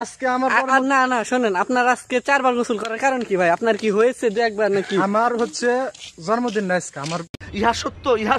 আজকে আমার আর- আর না না শোনেন আপনার আজকে চারবার গোসল করার কারণ কি ভাই? আপনার কি হয়েছে দু একবার নাকি? আমার হচ্ছে জন্মদিন না আজকে আমার ইহা সত্য ইহা